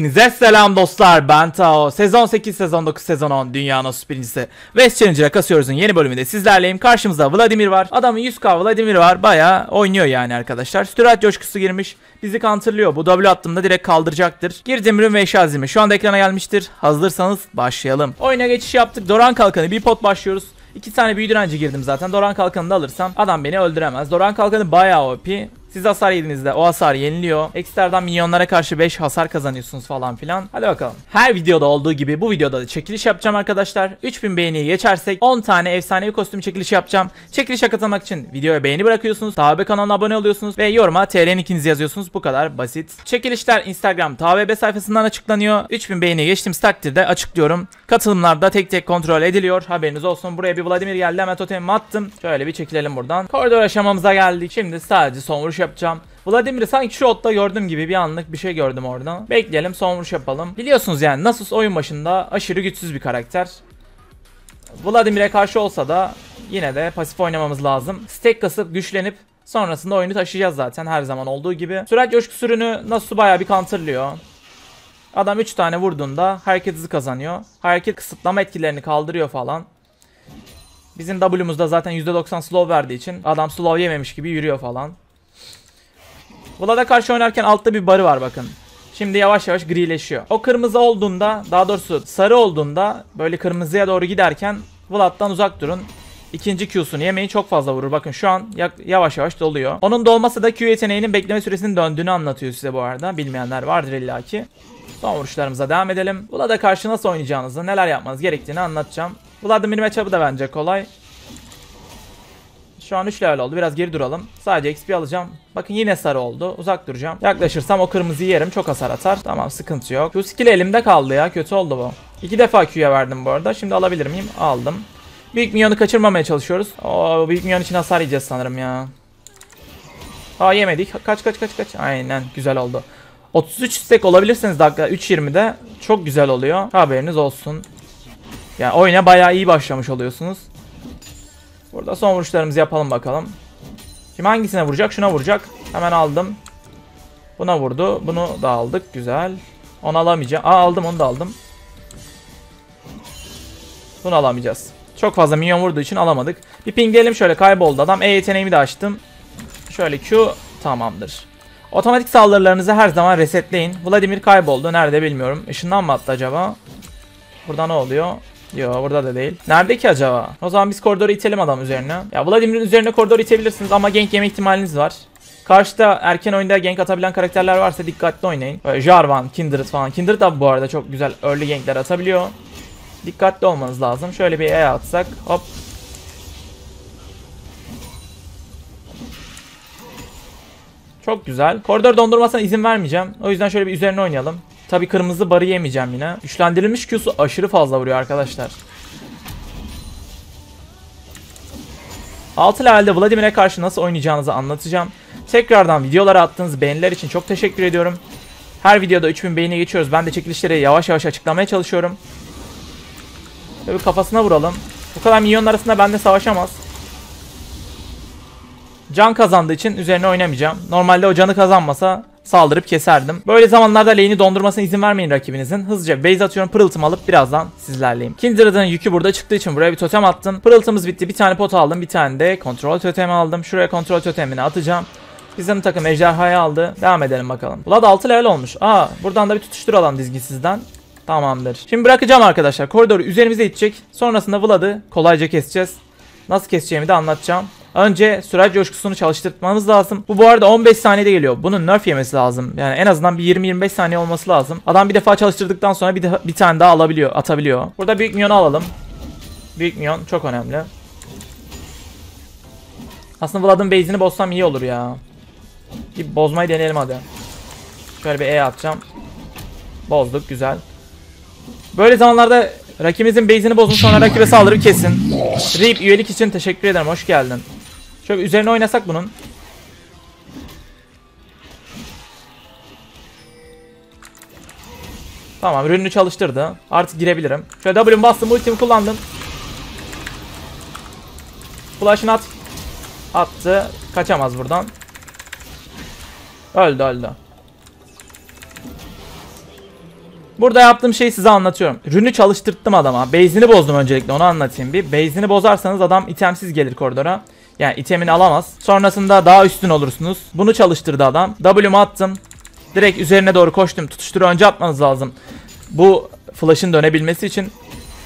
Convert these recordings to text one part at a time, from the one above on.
Hepinize selam dostlar ben Tao. Sezon 8, sezon 9, sezon 10 Dünya Nasus birincisi. West Challenger'a kasıyoruz'un yeni bölümünde sizlerleyim. Karşımızda Vladimir var. Adamın 100k Vladimir var. Baya oynuyor yani arkadaşlar. Sürat coşkusu girmiş. Bizi counterlıyor. Bu W attığımda direkt kaldıracaktır. Girdim ürün ve eşya azimi. Şu anda ekrana gelmiştir. Hazırsanız başlayalım. Oyuna geçiş yaptık. Doran Kalkanı bir pot başlıyoruz. İki tane büyü direnci girdim zaten. Doran Kalkanı'nı da alırsam adam beni öldüremez. Doran Kalkanı bayağı OP. Siz hasar yediğinizde o hasar yeniliyor. Ekstradan milyonlara karşı 5 hasar kazanıyorsunuz falan filan. Hadi bakalım. Her videoda olduğu gibi bu videoda da çekiliş yapacağım arkadaşlar. 3000 beğeniyi geçersek 10 tane efsanevi kostüm çekilişi yapacağım. Çekilişe katılmak için videoya beğeni bırakıyorsunuz. Tabi kanalına abone oluyorsunuz ve yoruma TR'nin ikinizi yazıyorsunuz. Bu kadar basit. Çekilişler Instagram TVB sayfasından açıklanıyor. 3000 beğeni geçtiğimiz takdirde açıklıyorum. Katılımlar da tek tek kontrol ediliyor. Haberiniz olsun. Buraya bir Vladimir geldi. Hemen totemimi attım. Şöyle bir çekilelim buradan. Koridor aşamamıza geldik. Şimdi sadece son vuruş yapacağım. Vladimir'i sanki şu otta gördüm gibi bir anlık bir şey gördüm orada. Bekleyelim son vuruş yapalım. Biliyorsunuz yani Nasus oyun başında aşırı güçsüz bir karakter. Vladimir'e karşı olsa da yine de pasif oynamamız lazım. Stack kasıp güçlenip sonrasında oyunu taşıyacağız zaten her zaman olduğu gibi. Sürat coşku sürünü Nasus'u bayağı bir counterlıyor. Adam 3 tane vurduğunda hareket hızı kazanıyor. Hareket kısıtlama etkilerini kaldırıyor falan. Bizim W'muzda zaten %90 slow verdiği için adam slow yememiş gibi yürüyor falan. Vlad'a karşı oynarken altta bir barı var bakın. Şimdi yavaş yavaş grileşiyor. O kırmızı olduğunda daha doğrusu sarı olduğunda böyle kırmızıya doğru giderken Vlad'dan uzak durun. İkinci Q'sunu yemeyin çok fazla vurur. Bakın şu an yavaş yavaş doluyor. Onun dolması da Q yeteneğinin bekleme süresinin döndüğünü anlatıyor size bu arada. Bilmeyenler vardır illaki. Son vuruşlarımıza devam edelim. Vlad'a karşı nasıl oynayacağınızı, neler yapmanız gerektiğini anlatacağım. Vladimir'in matchup'ı da bence kolay. Şu an 3 level oldu. Biraz geri duralım. Sadece XP alacağım. Bakın yine sarı oldu. Uzak duracağım. Yaklaşırsam o kırmızıyı yerim. Çok hasar atar. Tamam sıkıntı yok. Q skill elimde kaldı ya. Kötü oldu bu. İki defa Q'ya verdim bu arada. Şimdi alabilir miyim? Aldım. Büyük minyonu kaçırmamaya çalışıyoruz. O büyük minyon için hasar yiyeceğiz sanırım ya. Aa yemedik. Kaç kaç kaç kaç. Aynen güzel oldu. 33 stack olabilirseniz dakika 3.20'de çok güzel oluyor. Haberiniz olsun. Yani oyuna bayağı iyi başlamış oluyorsunuz. Burada son vuruşlarımızı yapalım bakalım. Şimdi hangisine vuracak? Şuna vuracak. Hemen aldım. Buna vurdu. Bunu da aldık. Güzel. Onu alamayacağım. Aa aldım onu da aldım. Bunu alamayacağız. Çok fazla minyon vurduğu için alamadık. Bir pingleyelim şöyle kayboldu adam. E yeteneğimi de açtım. Şöyle Q tamamdır. Otomatik saldırılarınızı her zaman resetleyin. Vladimir kayboldu. Nerede bilmiyorum. Işından mı attı acaba? Burada ne oluyor? Yo burada da değil. Nerede ki acaba? O zaman biz koridoru itelim adam üzerine. Ya Vladimir'in üzerine koridoru itebilirsiniz ama gank yeme ihtimaliniz var. Karşıda erken oyunda gank atabilen karakterler varsa dikkatli oynayın. Böyle Jarvan, Kindred falan. Kindred da bu arada çok güzel early gankler atabiliyor. Dikkatli olmanız lazım. Şöyle bir E atsak. Hop. Çok güzel. Koridor dondurmasına izin vermeyeceğim. O yüzden şöyle bir üzerine oynayalım. Tabi kırmızı barı yemeyeceğim yine. Güçlendirilmiş Q'su aşırı fazla vuruyor arkadaşlar. 6 levelde Vladimir'e karşı nasıl oynayacağınızı anlatacağım. Tekrardan videolara attığınız beğeniler için çok teşekkür ediyorum. Her videoda 3000 beğeni geçiyoruz. Ben de çekilişleri yavaş yavaş açıklamaya çalışıyorum. Tabi kafasına vuralım. Bu kadar milyon arasında bende savaşamaz. Can kazandığı için üzerine oynamayacağım. Normalde o canı kazanmasa saldırıp keserdim. Böyle zamanlarda lane'i dondurmasına izin vermeyin rakibinizin. Hızlıca base atıyorum pırıltımı alıp birazdan sizlerleyim. Kindred'ın yükü burada çıktığı için buraya bir totem attım. Pırıltımız bitti. Bir tane pot aldım. Bir tane de kontrol totemi aldım. Şuraya kontrol totemini atacağım. Bizim takım ejderhayı aldı. Devam edelim bakalım. Vlad 6 level olmuş. Aa buradan da bir tutuşturalım dizgisizden. Tamamdır. Şimdi bırakacağım arkadaşlar. Koridoru üzerimize itecek. Sonrasında Vlad'ı kolayca keseceğiz. Nasıl keseceğimi de anlatacağım. Önce sürat coşkusunu çalıştırmamız lazım. Bu bu arada 15 saniyede geliyor. Bunun nerf yemesi lazım. Yani en azından bir 20-25 saniye olması lazım. Adam bir defa çalıştırdıktan sonra bir, bir tane daha alabiliyor, atabiliyor. Burada büyük minyonu alalım. Büyük minyon çok önemli. Aslında Vlad'ın base'ini bozsam iyi olur ya. Bir bozmayı deneyelim hadi. Şöyle bir E atacağım. Bozduk güzel. Böyle zamanlarda rakibimizin base'ini bozun sonra rakibe saldırıp kesin. Reap üyelik için teşekkür ederim. Hoş geldin. Şöyle üzerine oynasak bunun. Tamam ürünü çalıştırdı. Artık girebilirim. Şöyle W'm bastım ultimi kullandım. Flash'ını at. Attı. Kaçamaz buradan. Öldü öldü. Burada yaptığım şeyi size anlatıyorum. Rünü çalıştırttım adama. Base'ini bozdum öncelikle onu anlatayım bir. Base'ini bozarsanız adam itemsiz gelir koridora. Yani itemini alamaz. Sonrasında daha üstün olursunuz. Bunu çalıştırdı adam. W'mu attım. Direkt üzerine doğru koştum. Tutuşturu önce atmanız lazım. Bu flash'ın dönebilmesi için.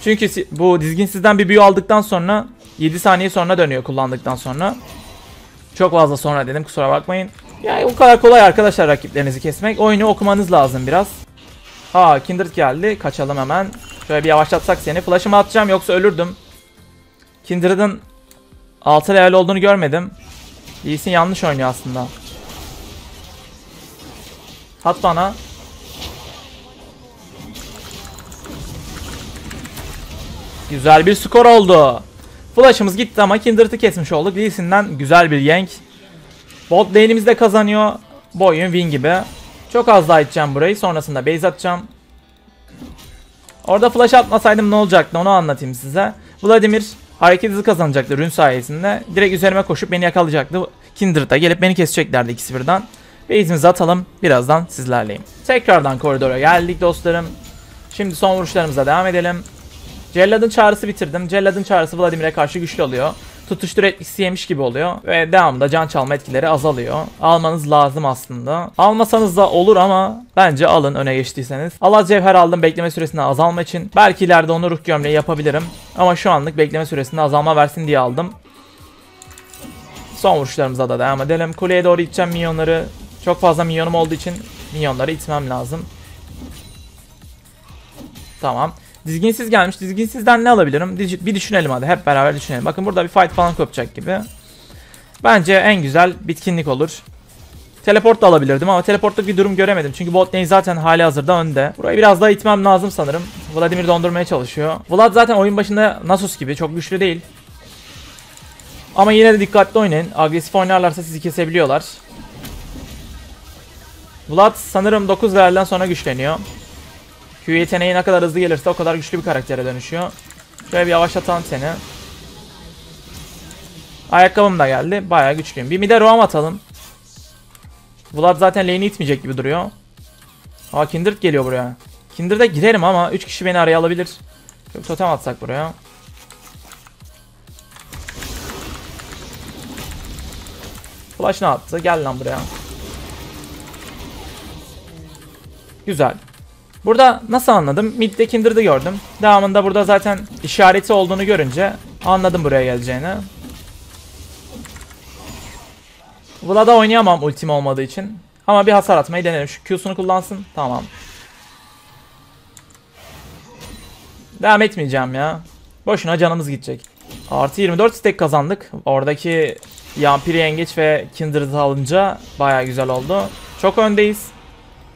Çünkü bu dizginsizden bir büyü aldıktan sonra 7 saniye sonra dönüyor kullandıktan sonra. Çok fazla sonra dedim kusura bakmayın. Yani bu kadar kolay arkadaşlar rakiplerinizi kesmek. Oyunu okumanız lazım biraz. Aa Kindred geldi. Kaçalım hemen. Şöyle bir yavaşlatsak seni. Flash'ımı atacağım yoksa ölürdüm. Kindred'ın 6 level olduğunu görmedim. Lee yanlış oynuyor aslında. At bana. Güzel bir skor oldu. Flash'ımız gitti ama Kindred'ı kesmiş olduk. Lee güzel bir yank. Bot lane'imiz de kazanıyor. Bu oyun win gibi. Çok az daha iteceğim burayı. Sonrasında base atacağım. Orada flash atmasaydım ne olacaktı onu anlatayım size. Vladimir hareket hızı kazanacaktı rün sayesinde. Direkt üzerime koşup beni yakalayacaktı. Kindred'a gelip beni keseceklerdi ikisi birden. Base'imizi atalım. Birazdan sizlerleyim. Tekrardan koridora geldik dostlarım. Şimdi son vuruşlarımıza devam edelim. Cellad'ın çağrısı bitirdim. Cellad'ın çağrısı Vladimir'e karşı güçlü oluyor. Tutuştur etkisi yemiş gibi oluyor. Ve devamında can çalma etkileri azalıyor. Almanız lazım aslında. Almasanız da olur ama bence alın öne geçtiyseniz. Allah cevher aldım bekleme süresinde azalma için. Belki ileride onu ruh gömleği yapabilirim. Ama şu anlık bekleme süresinde azalma versin diye aldım. Son vuruşlarımıza da devam edelim. Kuleye doğru iteceğim minyonları. Çok fazla minyonum olduğu için minyonları itmem lazım. Tamam. Dizginsiz gelmiş. Dizginsizden ne alabilirim? Bir düşünelim hadi. Hep beraber düşünelim. Bakın burada bir fight falan kopacak gibi. Bence en güzel bitkinlik olur. Teleport da alabilirdim ama teleportta bir durum göremedim. Çünkü bot lane zaten hali hazırda önde. Burayı biraz daha itmem lazım sanırım. Vladimir dondurmaya çalışıyor. Vlad zaten oyun başında Nasus gibi çok güçlü değil. Ama yine de dikkatli oynayın. Agresif oynarlarsa sizi kesebiliyorlar. Vlad sanırım 9 levelden sonra güçleniyor. Q yeteneği ne kadar hızlı gelirse o kadar güçlü bir karaktere dönüşüyor. Şöyle bir yavaşlatalım seni. Ayakkabım da geldi. Bayağı güçlüyüm. Bir mide roam atalım. Vlad zaten lane'i itmeyecek gibi duruyor. Aa Kindred geliyor buraya. Kindred'e giderim ama 3 kişi beni araya alabilir. Şöyle totem atsak buraya. Flash ne attı? Gel lan buraya. Güzel. Burada nasıl anladım? Mid'de Kindred'ı gördüm. Devamında burada zaten işareti olduğunu görünce anladım buraya geleceğini. Vlad'a oynayamam ultim olmadığı için. Ama bir hasar atmayı denerim. Şu Q'sunu kullansın. Tamam. Devam etmeyeceğim ya. Boşuna canımız gidecek. Artı 24 stack kazandık. Oradaki Yampiri Yengeç ve Kindred'ı alınca baya güzel oldu. Çok öndeyiz.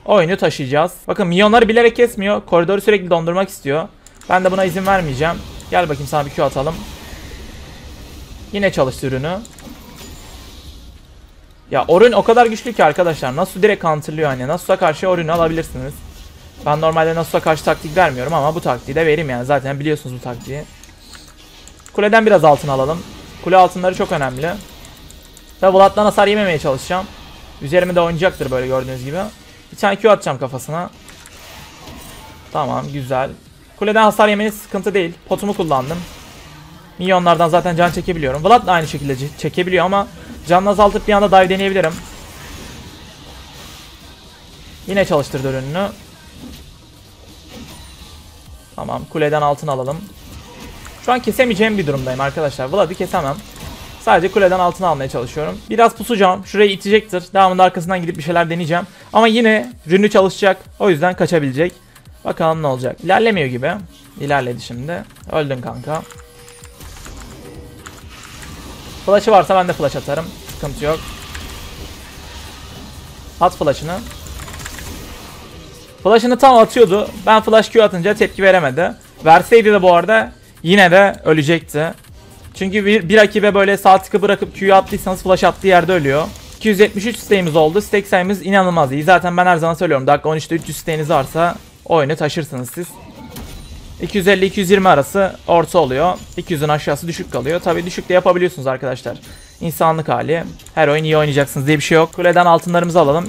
Oyunu taşıyacağız. Bakın milyonları bilerek kesmiyor. Koridoru sürekli dondurmak istiyor. Ben de buna izin vermeyeceğim. Gel bakayım sana bir Q atalım. Yine çalıştı ürünü. Ya Orun o kadar güçlü ki arkadaşlar. Nasu direkt counterlıyor hani. Nasu'ya karşı Orun'u alabilirsiniz. Ben normalde Nasu'ya karşı taktik vermiyorum ama bu taktiği de vereyim yani. Zaten biliyorsunuz bu taktiği. Kuleden biraz altın alalım. Kule altınları çok önemli. Ve Vlad'dan hasar yememeye çalışacağım. Üzerime de oynayacaktır böyle gördüğünüz gibi. Bir tane Q atacağım kafasına. Tamam güzel. Kuleden hasar yemeniz sıkıntı değil. Potumu kullandım. Milyonlardan zaten can çekebiliyorum. Vlad da aynı şekilde çekebiliyor ama canını azaltıp bir anda dive deneyebilirim. Yine çalıştırdı ürününü. Tamam kuleden altın alalım. Şu an kesemeyeceğim bir durumdayım arkadaşlar. Vlad'ı kesemem. Sadece kuleden altına almaya çalışıyorum. Biraz pusacağım. Şurayı itecektir. Devamında arkasından gidip bir şeyler deneyeceğim. Ama yine rünü çalışacak. O yüzden kaçabilecek. Bakalım ne olacak. İlerlemiyor gibi. İlerledi şimdi. Öldün kanka. Flash'ı varsa ben de flash atarım. Sıkıntı yok. At flash'ını. Flash'ını tam atıyordu. Ben flash Q atınca tepki veremedi. Verseydi de bu arada yine de ölecekti. Çünkü bir, bir rakibe böyle sağ tıkı bırakıp Q'yu attıysanız flash attığı yerde ölüyor. 273 stack'imiz oldu. Stack sayımız inanılmaz iyi. Zaten ben her zaman söylüyorum. Dakika 13'te 300 stack'iniz varsa oyunu taşırsınız siz. 250-220 arası orta oluyor. 200'ün aşağısı düşük kalıyor. Tabii düşük de yapabiliyorsunuz arkadaşlar. İnsanlık hali. Her oyun iyi oynayacaksınız diye bir şey yok. Kuleden altınlarımızı alalım.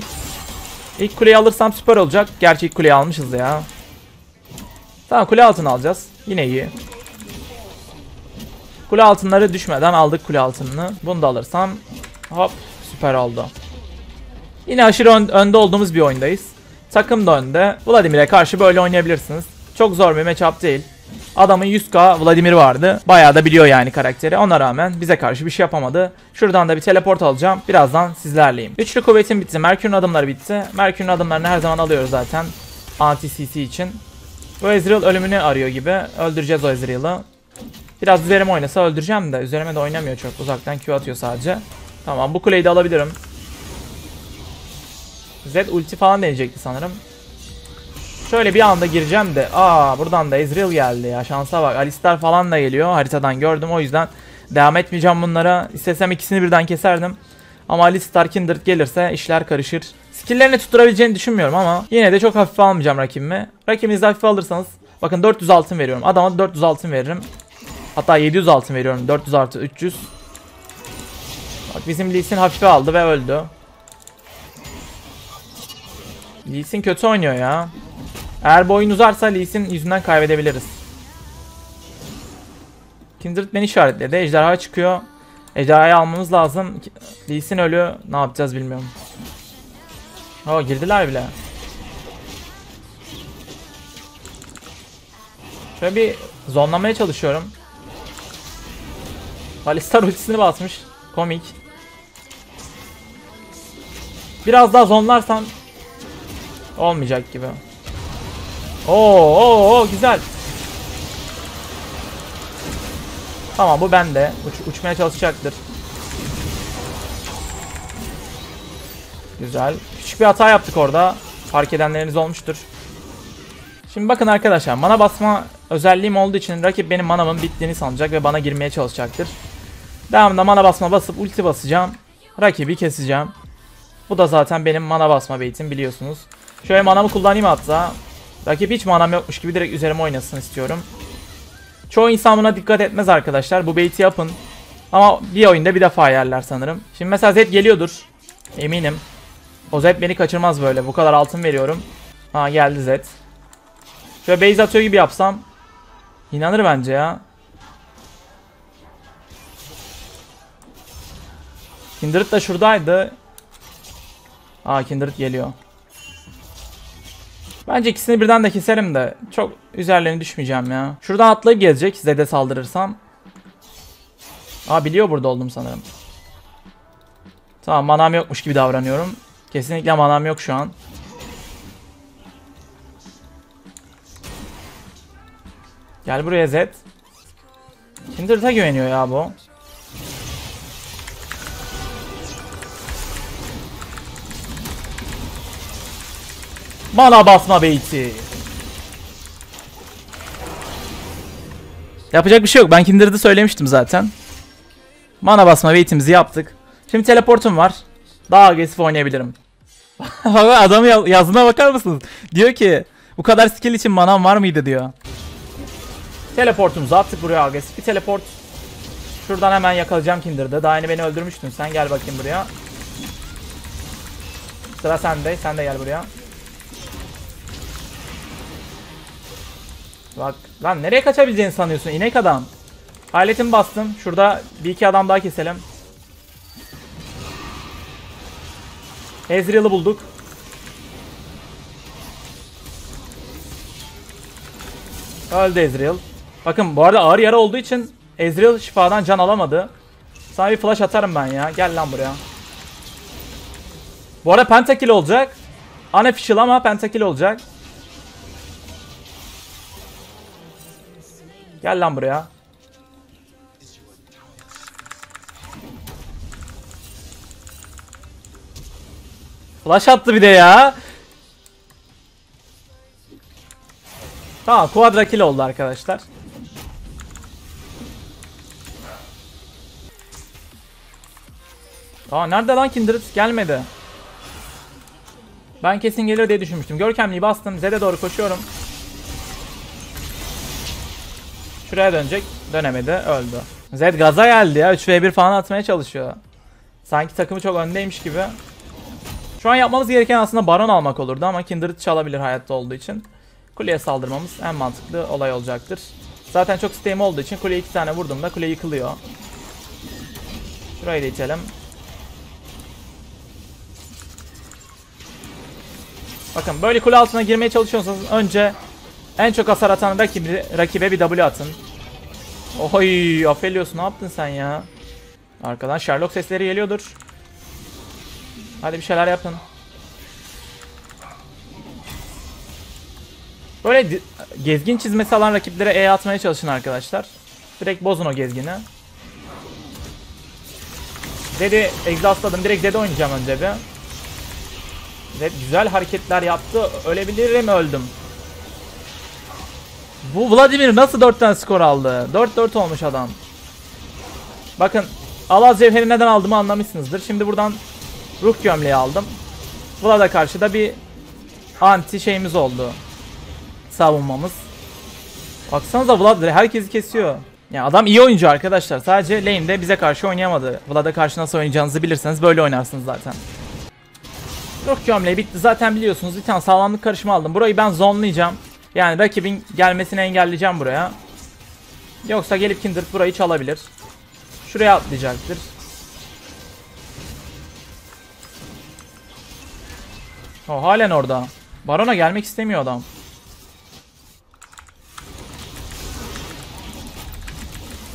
İlk kuleyi alırsam süper olacak. Gerçi ilk kuleyi almışız ya. Tamam kule altını alacağız. Yine iyi. Kule altınları düşmeden aldık kule altınını. Bunu da alırsam hop süper oldu. Yine aşırı ön- önde olduğumuz bir oyundayız. Takım da önde. Vladimir'e karşı böyle oynayabilirsiniz. Çok zor bir matchup değil. Adamın 100k Vladimir vardı. Bayağı da biliyor yani karakteri. Ona rağmen bize karşı bir şey yapamadı. Şuradan da bir teleport alacağım. Birazdan sizlerleyim. Üçlü kuvvetim bitti. Merkür'ün adımları bitti. Merkür'ün adımlarını her zaman alıyoruz zaten. Anti CC için. Bu Ezreal ölümünü arıyor gibi. Öldüreceğiz o Ezreal'ı. Biraz üzerime oynasa öldüreceğim de. Üzerime de oynamıyor çok. Uzaktan Q atıyor sadece. Tamam bu kuleyi de alabilirim. Z ulti falan deneyecekti sanırım. Şöyle bir anda gireceğim de. Aa buradan da Ezreal geldi ya. Şansa bak. Alistar falan da geliyor. Haritadan gördüm. O yüzden devam etmeyeceğim bunlara. İstesem ikisini birden keserdim. Ama Alistar Kindred gelirse işler karışır. Skill'lerini tutturabileceğini düşünmüyorum ama yine de çok hafife almayacağım rakibimi. Rakibinizi hafife alırsanız bakın 400 altın veriyorum. Adama 400 altın veririm. Hatta 700 altın veriyorum. 400 artı 300. Bak bizim Lee hafife aldı ve öldü. Lee kötü oynuyor ya. Eğer bu oyun uzarsa Lee yüzünden kaybedebiliriz. Kindred beni işaretledi. Ejderha çıkıyor. Ejderhayı almamız lazım. Lee Sin ölü. Ne yapacağız bilmiyorum. Oo girdiler bile. Şöyle bir zonlamaya çalışıyorum. Alistar ultisini basmış. Komik. Biraz daha zonlarsam olmayacak gibi. Oo, oo, oo güzel. Tamam bu bende. Uç, uçmaya çalışacaktır. Güzel. Küçük bir hata yaptık orada. Fark edenleriniz olmuştur. Şimdi bakın arkadaşlar mana basma özelliğim olduğu için rakip benim manamın bittiğini sanacak ve bana girmeye çalışacaktır. Devamında mana basma basıp ulti basacağım. Rakibi keseceğim. Bu da zaten benim mana basma baitim biliyorsunuz. Şöyle manamı kullanayım hatta. Rakip hiç manam yokmuş gibi direkt üzerime oynasın istiyorum. Çoğu insan buna dikkat etmez arkadaşlar. Bu bait'i yapın. Ama bir oyunda bir defa yerler sanırım. Şimdi mesela Zed geliyordur. Eminim. O Zed beni kaçırmaz böyle. Bu kadar altın veriyorum. Ha geldi Zed. Şöyle base atıyor gibi yapsam. İnanır bence ya. Kindred de şuradaydı. Aa Kindred geliyor. Bence ikisini birden de keserim de çok üzerlerine düşmeyeceğim ya. Şuradan atlayıp gelecek Zed'e saldırırsam. Aa biliyor burada oldum sanırım. Tamam manam yokmuş gibi davranıyorum. Kesinlikle manam yok şu an. Gel buraya Zed. Kindred'a güveniyor ya bu. Mana basma beyti. Yapacak bir şey yok. Ben Kindred'ı söylemiştim zaten. Mana basma beytimizi yaptık. Şimdi teleportum var. Daha agresif oynayabilirim. Adamı ya- yazdığına bakar mısınız? Diyor ki bu kadar skill için manam var mıydı diyor. Teleportumuzu attık buraya agresif bir teleport. Şuradan hemen yakalayacağım Kindred'ı. Daha yeni beni öldürmüştün. Sen gel bakayım buraya. Sıra sende. Sen de gel buraya. Bak lan nereye kaçabileceğini sanıyorsun inek adam. Aletimi bastım. Şurada bir iki adam daha keselim. Ezreal'ı bulduk. Öldü Ezreal. Bakın bu arada ağır yara olduğu için Ezreal şifadan can alamadı. Sana bir flash atarım ben ya. Gel lan buraya. Bu arada pentakill olacak. Unofficial ama pentakill olacak. Gel lan buraya. Flash attı bir de ya. Tamam quadra kill oldu arkadaşlar. Aa nerede lan Kindred? Gelmedi. Ben kesin gelir diye düşünmüştüm. Görkemliği bastım. Z'de doğru koşuyorum. Şuraya dönecek. Dönemedi. Öldü. Zed gaza geldi ya. 3v1 falan atmaya çalışıyor. Sanki takımı çok öndeymiş gibi. Şu an yapmamız gereken aslında baron almak olurdu ama Kindred çalabilir hayatta olduğu için. Kuleye saldırmamız en mantıklı olay olacaktır. Zaten çok sistemi olduğu için kuleye iki tane vurduğumda kule yıkılıyor. Şurayı da itelim. Bakın böyle kule altına girmeye çalışıyorsanız önce en çok hasar atan rakibi, rakibe bir W atın. Oy Aphelios ne yaptın sen ya? Arkadan Sherlock sesleri geliyordur. Hadi bir şeyler yapın. Böyle gezgin çizmesi alan rakiplere E atmaya çalışın arkadaşlar. Direkt bozun o gezgini. Dedi exhaustladım. Direkt Zed'e oynayacağım önce bir. Zed güzel hareketler yaptı. Ölebilirim öldüm. Bu Vladimir nasıl 4 tane skor aldı? 4-4 olmuş adam. Bakın Alaz Cevheri neden aldığımı anlamışsınızdır. Şimdi buradan ruh gömleği aldım. Vlad'a karşı da bir anti şeyimiz oldu. Savunmamız. Baksanıza Vlad herkesi kesiyor. Ya adam iyi oyuncu arkadaşlar. Sadece lane'de bize karşı oynayamadı. Vlad'a karşı nasıl oynayacağınızı bilirseniz böyle oynarsınız zaten. Ruh gömleği bitti. Zaten biliyorsunuz bir tane sağlamlık karışımı aldım. Burayı ben zonlayacağım. Yani rakibin gelmesini engelleyeceğim buraya. Yoksa gelip Kindred burayı çalabilir. Şuraya atlayacaktır. O halen orada. Baron'a gelmek istemiyor adam.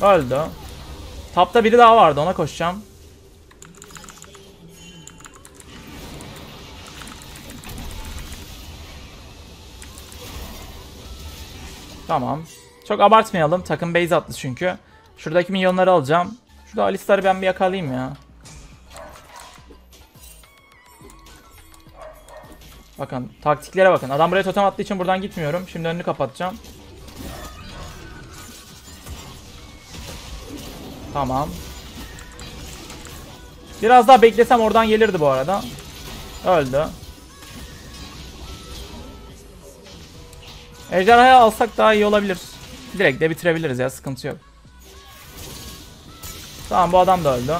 Öldü. Tapta biri daha vardı ona koşacağım. Tamam. Çok abartmayalım. Takım base attı çünkü. Şuradaki milyonları alacağım. Şurada Alistar'ı ben bir yakalayayım ya. Bakın taktiklere bakın. Adam buraya totem attığı için buradan gitmiyorum. Şimdi önünü kapatacağım. Tamam. Biraz daha beklesem oradan gelirdi bu arada. Öldü. Ejderhaya alsak daha iyi olabilir. Direkt de bitirebiliriz ya sıkıntı yok. Tamam bu adam da öldü.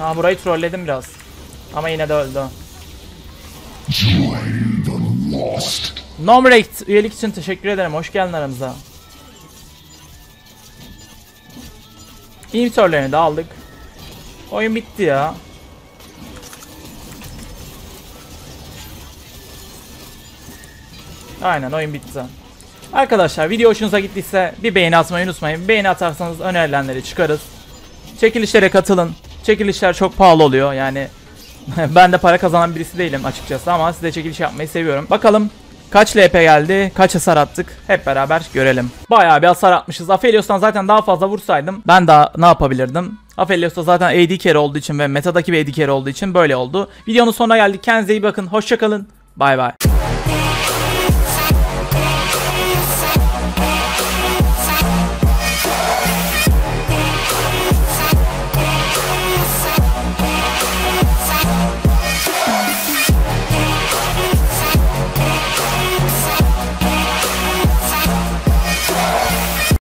Aa burayı trolledim biraz. Ama yine de öldü. Nomrekt üyelik için teşekkür ederim. Hoş geldin aramıza. İnhibitörlerini de aldık. Oyun bitti ya. Aynen oyun bitti. Arkadaşlar video hoşunuza gittiyse bir beğeni atmayı unutmayın. Beğeni atarsanız önerilenleri çıkarız. Çekilişlere katılın. Çekilişler çok pahalı oluyor yani. ben de para kazanan birisi değilim açıkçası ama size çekiliş yapmayı seviyorum. Bakalım kaç LP geldi, kaç hasar attık hep beraber görelim. Bayağı bir hasar atmışız. Aphelios'tan zaten daha fazla vursaydım ben daha ne yapabilirdim? Aphelios'ta zaten AD carry olduğu için ve metadaki bir AD carry olduğu için böyle oldu. Videonun sonuna geldik. Kendinize iyi bakın. Hoşçakalın. Bay bay.